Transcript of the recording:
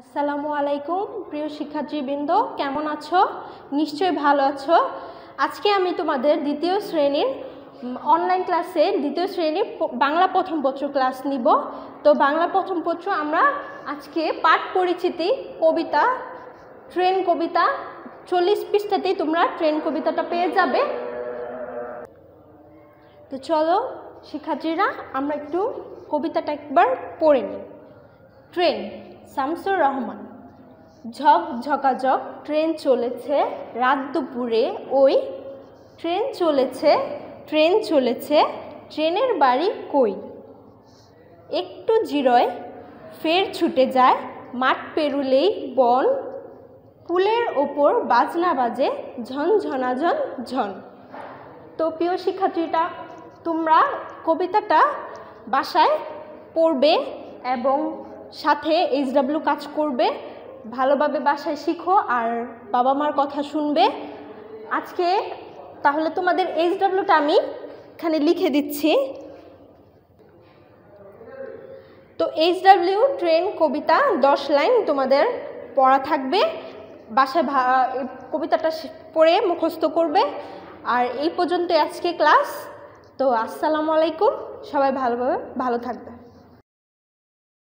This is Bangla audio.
আসসালামু আলাইকুম, প্রিয় শিক্ষার্থীবৃন্দ, কেমন আছো? নিশ্চয়ই ভালো আছো। আজকে আমি তোমাদের দ্বিতীয় শ্রেণির অনলাইন ক্লাসে দ্বিতীয় শ্রেণির বাংলা প্রথম পত্র ক্লাস নিব। তো বাংলা প্রথম পত্র আমরা আজকে পাঠ পরিচিতি, কবিতা ট্রেন কবিতা, চল্লিশ পৃষ্ঠাতেই তোমরা ট্রেন কবিতাটা পেয়ে যাবে। তো চলো, শিক্ষার্থীরা, আমরা একটু কবিতাটা একবার পড়ে নিই। ট্রেন শামসুর রহমান। ঝক ঝকাঝক ট্রেন চলেছে রাত দুপুরে ওই ট্রেন চলেছে ট্রেন চলেছে, ট্রেনের বাড়ি কই? একটু জিরয়, ফের ছুটে যায়, মাঠ পেরুলেই বন, পুলের ওপর বাজনা বাজে ঝন ঝনাঝন ঝন। তো প্রিয় শিক্ষার্থীটা তোমরা কবিতাটা বাসায় পড়বে এবং সাথে এইচডাব্লিউ কাজ করবে। ভালোভাবে বাসায় শিখো আর বাবা মার কথা শুনবে। আজকে তাহলে তোমাদের এইচডাব্লিউটা আমি এখানে লিখে দিচ্ছি। তো এইচডাব্লিউ ট্রেন, কবিতা, দশ লাইন তোমাদের পড়া থাকবে। বাসায় কবিতাটা পড়ে মুখস্থ করবে। আর এই পর্যন্ত আজকে ক্লাস। তো আসসালামু আলাইকুম। সবাই ভালোভাবে ভালো থাকবে।